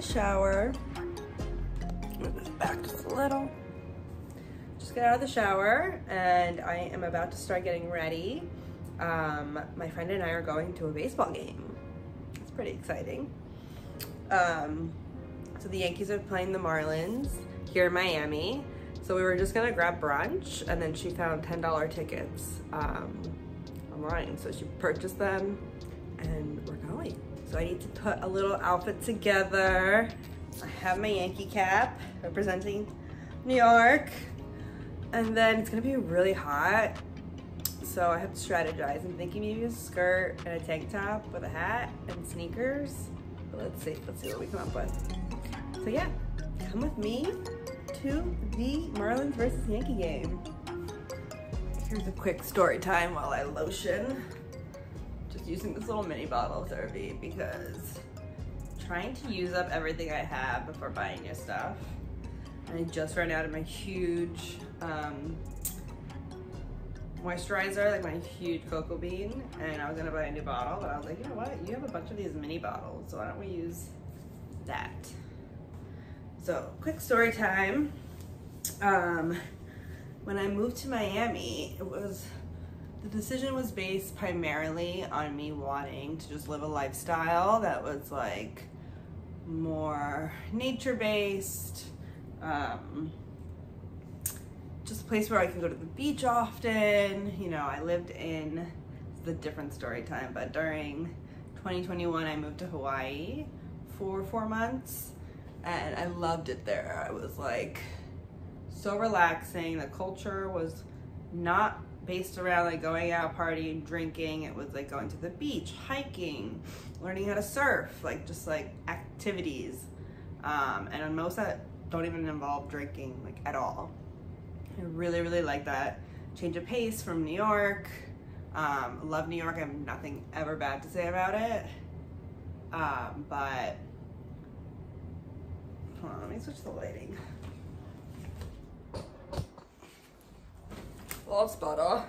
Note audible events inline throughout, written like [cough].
the shower. Move this back just a little. Just got out of the shower and I am about to start getting ready. Um, my friend and I are going to a baseball game. It's pretty exciting. Um, so the Yankees are playing the Marlins here in Miami. So we were just gonna grab brunch and then she found $10 tickets um, online. So she purchased them and we're. So I need to put a little outfit together. I have my Yankee cap representing New York. And then it's gonna be really hot. So I have to strategize. I'm thinking maybe a skirt and a tank top with a hat and sneakers. But let's see, let's see what we come up with. So yeah, come with me to the Marlins versus Yankee game. Here's a quick story time while I lotion. Just using this little mini bottle of CeraVe because trying to use up everything I have before buying new stuff. And I just ran out of my huge um, moisturizer, like my huge cocoa bean, and I was gonna buy a new bottle, but I was like, you know what? You have a bunch of these mini bottles, so why don't we use that? So, quick story time. Um, when I moved to Miami, it was the decision was based primarily on me wanting to just live a lifestyle that was like more nature based, um, just a place where I can go to the beach often. You know, I lived in the different story time, but during 2021, I moved to Hawaii for four months and I loved it there. I was like so relaxing. The culture was not based around like going out partying, drinking. It was like going to the beach, hiking, learning how to surf, like just like activities. Um, and most that don't even involve drinking like at all. I really, really like that change of pace from New York. Um, love New York. I have nothing ever bad to say about it. Um, but hold on, let me switch the lighting. Lots better.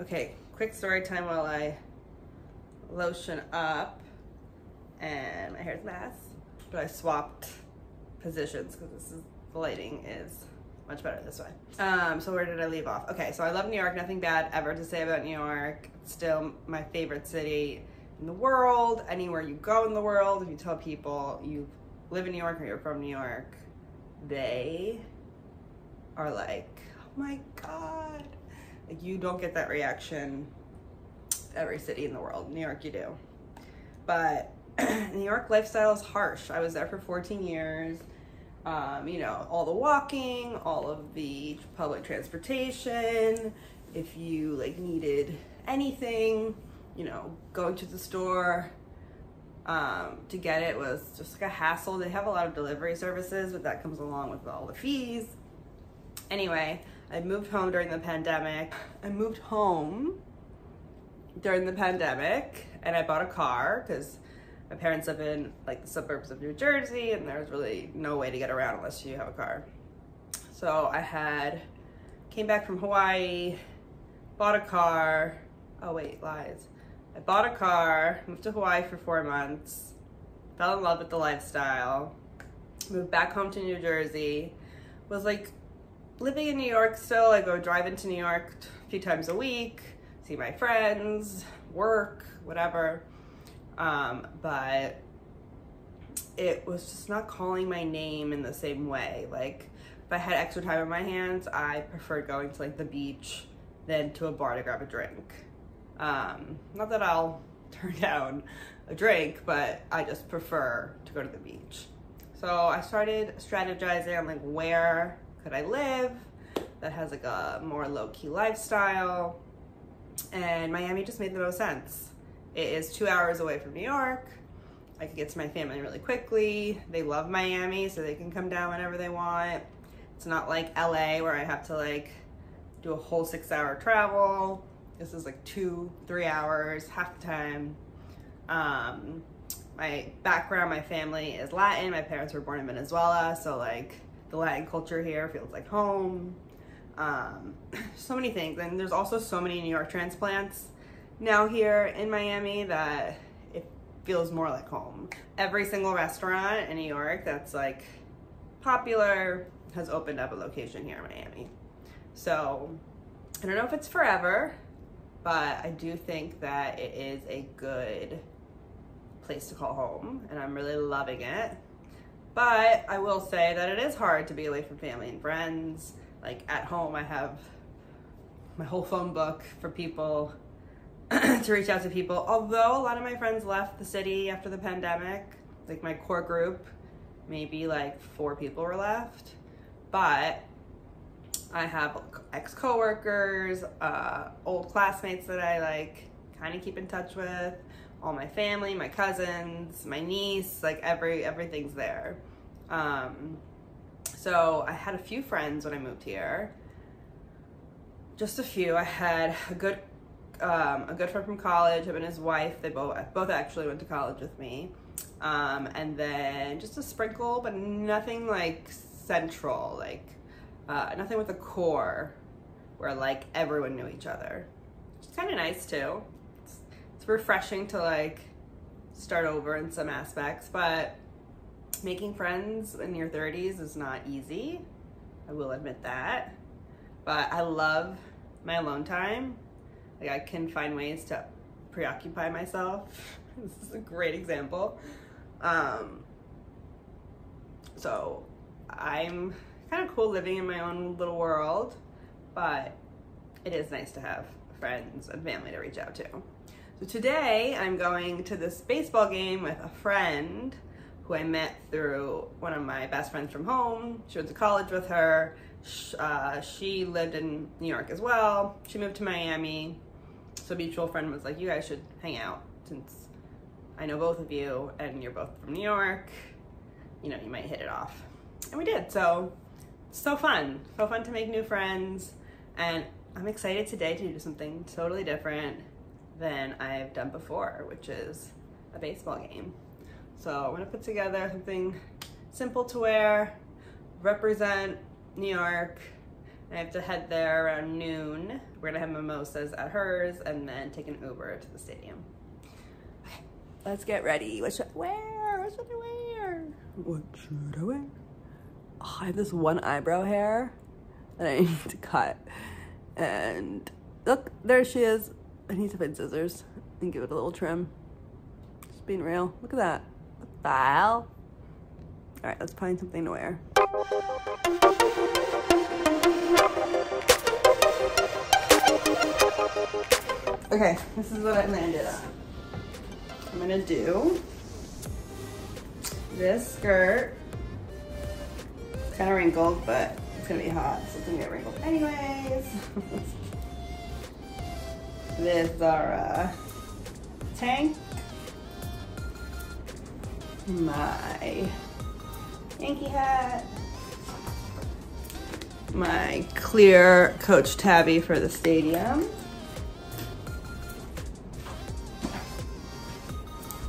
Okay, quick story time while I lotion up and my hair's a mess, but I swapped positions because this is the lighting is much better this way. Um, so where did I leave off? Okay, so I love New York. Nothing bad ever to say about New York. Still my favorite city in the world. Anywhere you go in the world, if you tell people you live in New York or you're from New York, they are like, oh my God. Like you don't get that reaction every city in the world. New York, you do. But [clears throat] New York lifestyle is harsh. I was there for 14 years. Um, you know, all the walking, all of the public transportation. If you like needed anything, you know, going to the store um, to get it was just like a hassle. They have a lot of delivery services, but that comes along with all the fees. Anyway, I moved home during the pandemic. I moved home during the pandemic and I bought a car because my parents live in like the suburbs of New Jersey and there's really no way to get around unless you have a car. So I had, came back from Hawaii, bought a car. Oh wait, lies. I bought a car, moved to Hawaii for four months, fell in love with the lifestyle, moved back home to New Jersey, was like living in New York still. I go drive into New York a few times a week, see my friends, work, whatever. Um, but it was just not calling my name in the same way. Like if I had extra time on my hands, I preferred going to like the beach than to a bar to grab a drink. Um, not that I'll [laughs] turn down a drink, but I just prefer to go to the beach. So I started strategizing on like where could I live that has like a more low-key lifestyle and Miami just made the most sense. It is two hours away from New York. I could get to my family really quickly. They love Miami, so they can come down whenever they want. It's not like LA where I have to like do a whole six hour travel. This is like two, three hours, half the time. Um, my background, my family is Latin. My parents were born in Venezuela, so like the Latin culture here feels like home. Um, [clears throat] so many things, and there's also so many New York transplants now here in Miami that it feels more like home. Every single restaurant in New York that's like popular has opened up a location here in Miami. So I don't know if it's forever, but I do think that it is a good place to call home and I'm really loving it. But I will say that it is hard to be away from family and friends. Like at home, I have my whole phone book for people [clears throat] to reach out to people. Although a lot of my friends left the city after the pandemic, like my core group, maybe like four people were left. But I have ex coworkers, uh, old classmates that I like kind of keep in touch with, all my family, my cousins, my niece, like every everything's there. Um, so I had a few friends when I moved here. Just a few. I had a good um, a good friend from college, him and his wife. They both both actually went to college with me. Um, and then just a sprinkle, but nothing like central, like uh, nothing with a core where like everyone knew each other. It's kind of nice too. It's, refreshing to like start over in some aspects, but making friends in your 30s is not easy. I will admit that. But I love my alone time. Like I can find ways to preoccupy myself. [laughs] this is a great example. Um, so I'm kind of cool living in my own little world, but it is nice to have friends and family to reach out to. So today I'm going to this baseball game with a friend who I met through one of my best friends from home. She went to college with her. Uh, she lived in New York as well. She moved to Miami. So mutual friend was like, you guys should hang out since I know both of you and you're both from New York. You know, you might hit it off. And we did, so so fun. So fun to make new friends. And I'm excited today to do something totally different than I've done before, which is a baseball game. So I'm gonna put together something simple to wear, represent New York. I have to head there around noon. We're gonna have mimosas at hers and then take an Uber to the stadium. Okay, let's get ready. What should I wear? What should I wear? What should I wear? Oh, I have this one eyebrow hair that I [laughs] need to cut. And look, there she is. I need to find scissors and give it a little trim. Just being real. Look at that file. All right, let's find something to wear. Okay, this is what I landed on. I'm gonna do this skirt. It's kind of wrinkled, but it's gonna be hot, so it's gonna get wrinkled anyways. [laughs] this Zara uh, tank my Yankee hat, my clear Coach Tabby for the stadium,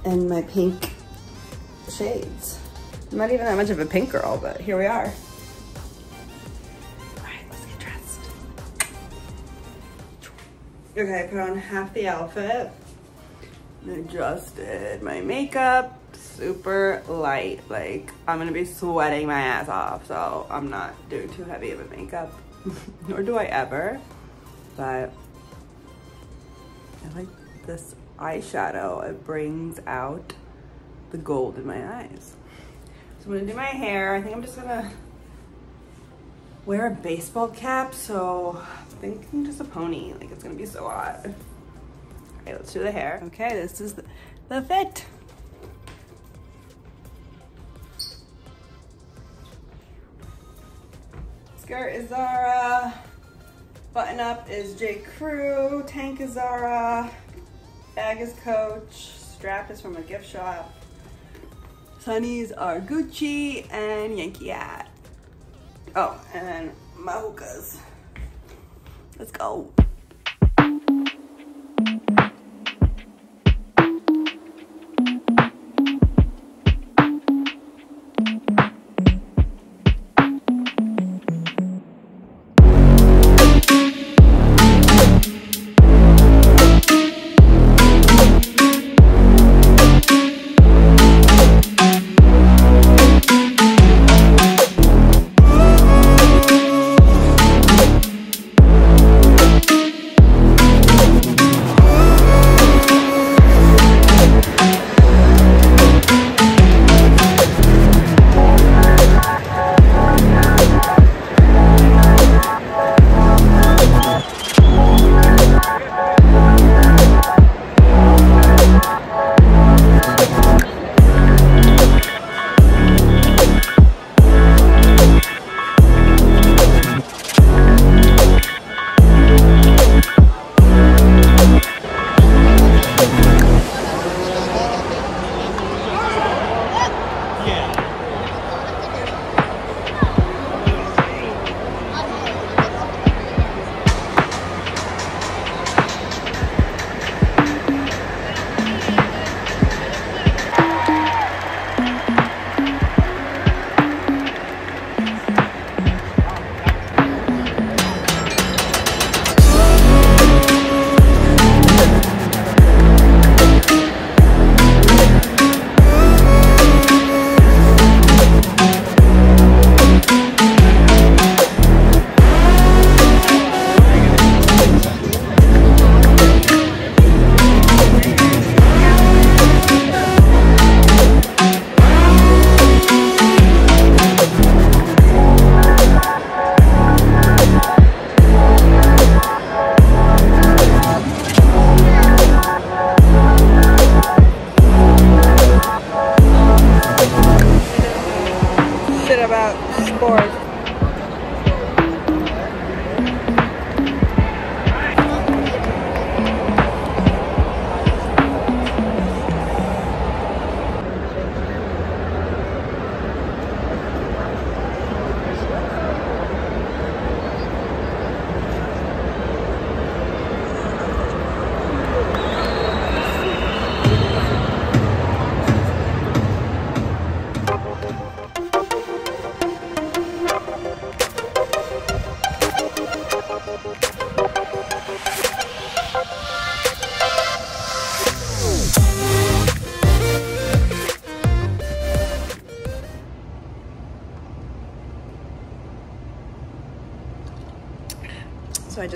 and my pink shades. I'm not even that much of a pink girl, but here we are. Okay, I put on half the outfit. Adjusted my makeup super light. Like, I'm gonna be sweating my ass off, so I'm not doing too heavy of a makeup. [laughs] Nor do I ever. But I like this eyeshadow. It brings out the gold in my eyes. So I'm gonna do my hair. I think I'm just gonna wear a baseball cap. So I'm thinking just a pony. Like, it's gonna be so hot. All right, let's do the hair. Okay, this is the, the fit. Skirt is Zara. Button up is J. Crew. Tank is Zara. Bag is Coach. Strap is from a gift shop. Sunnies are Gucci and Yankee hat. Oh, and then my Hokas. Let's go. again.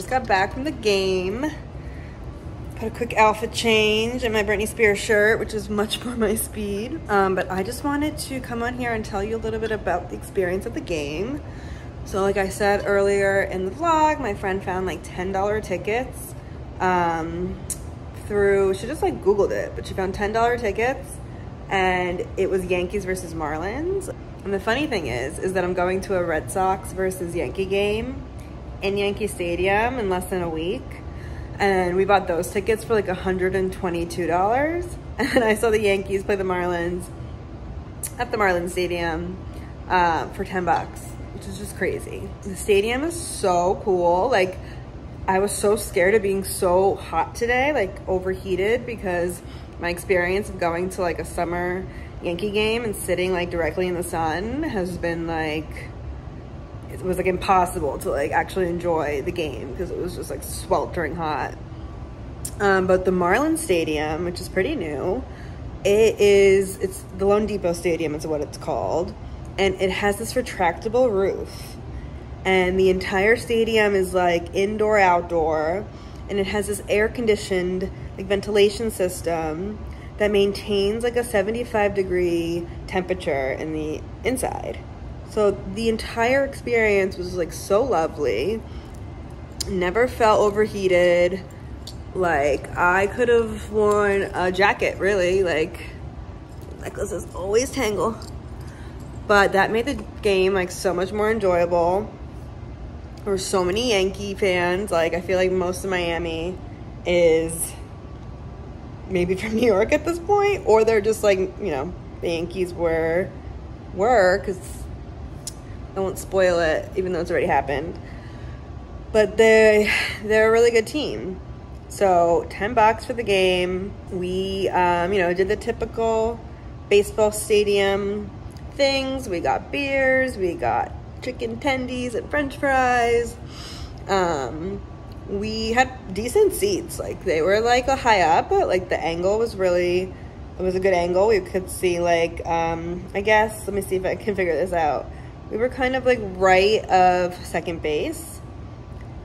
Just got back from the game. Put a quick outfit change in my Britney Spears shirt, which is much [laughs] more my speed. Um, but I just wanted to come on here and tell you a little bit about the experience of the game. So like I said earlier in the vlog, my friend found like $10 tickets um, through, she just like Googled it, but she found $10 tickets and it was Yankees versus Marlins. And the funny thing is, is that I'm going to a Red Sox versus Yankee game in Yankee Stadium in less than a week. And we bought those tickets for like $122. [laughs] And I saw the Yankees play the Marlins at the Marlins Stadium uh, for 10 bucks, which is just crazy. The stadium is so cool. Like, I was so scared of being so hot today, like overheated, because my experience of going to like a summer Yankee game and sitting like directly in the sun has been like it was like impossible to like actually enjoy the game because it was just like sweltering hot. Um, but the Marlins Stadium, which is pretty new, it is it's the Loan Depot Stadium is what it's called, and it has this retractable roof, and the entire stadium is like indoor outdoor, and it has this air conditioned like ventilation system that maintains like a 75 degree temperature in the inside. So the entire experience was like so lovely. Never felt overheated. Like I could have worn a jacket really like necklaces always tangle. But that made the game like so much more enjoyable. There were so many Yankee fans. Like I feel like most of Miami is maybe [laughs] from New York at this point, or they're just like, you know, the Yankees were, were, because I won't spoil it, even though it's already happened. But they, they're a really good team. So 10 bucks for the game. We, um, you know, did the typical baseball stadium things. We got beers, we got chicken tendies and french fries. Um, we had decent seats. Like they were like a high up, but like the angle was really, it was a good angle. We could see like, um, I guess, let me see if I can figure this out. We were kind of like right of second base.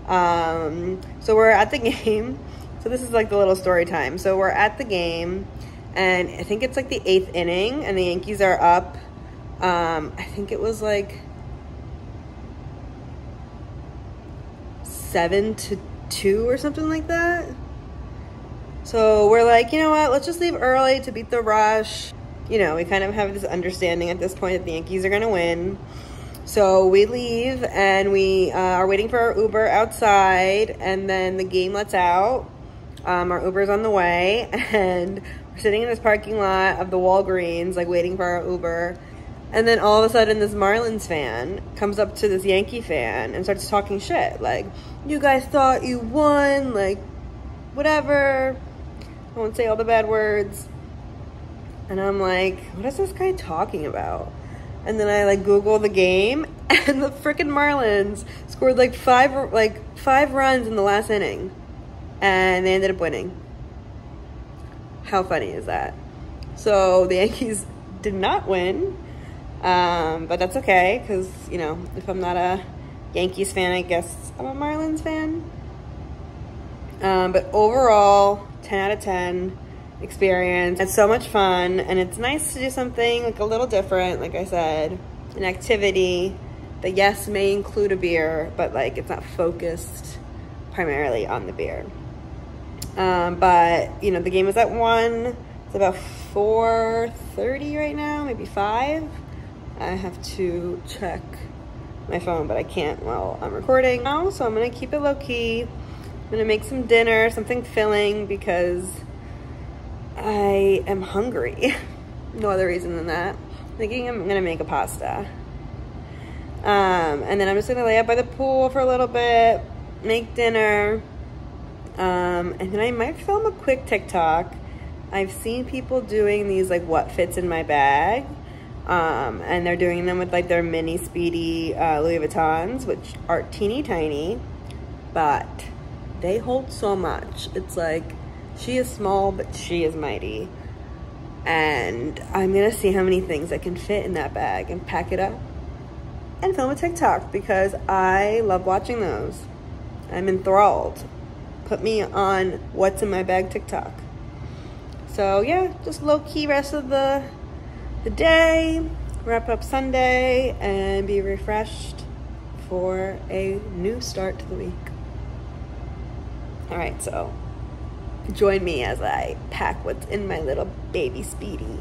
Um, so we're at the game. So this is like the little story time. So we're at the game and I think it's like the eighth inning and the Yankees are up. Um, I think it was like seven to two or something like that. So we're like, you know what, let's just leave early to beat the rush. You know, we kind of have this understanding at this point that the Yankees are going to win. So we leave and we uh, are waiting for our Uber outside, and then the game lets out. Um, our Uber's on the way, [laughs] and we're sitting in this parking lot of the Walgreens, like waiting for our Uber. And then all of a sudden, this Marlins fan comes up to this Yankee fan and starts talking shit. Like, you guys thought you won, like, whatever. I won't say all the bad words. And I'm like, what is this guy talking about? And then I like Google the game, [laughs] and the freaking Marlins scored like five like five runs in the last inning, and they ended up winning. How funny is that? So the [laughs] Yankees did not win, um, but that's okay because you know if I'm not a Yankees fan, I guess I'm a Marlins fan. Um, but overall, 10 out of 10 experience. It's so much fun and it's nice to do something like a little different, like I said, an activity that yes may include a beer, but like it's not focused primarily on the beer. Um, but you know, the game is at one, it's about 4.30 right now, maybe five. I have to check my phone, but I can't while I'm recording now. So I'm gonna keep it low key. I'm gonna make some dinner, something filling because I am hungry. [laughs] no other reason than that. Thinking I'm gonna make a pasta. Um, and then I'm just gonna lay out by the pool for a little bit, make dinner, um, and then I might film a quick TikTok. I've seen people doing these like what fits in my bag um, and they're doing them with like their mini speedy uh, Louis Vuittons, which are teeny tiny, but they hold so much. It's like she is small, but she is mighty. And I'm gonna see how many things I can fit in that bag and pack it up and film a TikTok because I love watching those. I'm enthralled. Put me on what's in my bag TikTok. So yeah, just low key rest of the the day, wrap up Sunday, and be refreshed for a new start to the week. All right, so join me as I pack what's in my little baby Speedy.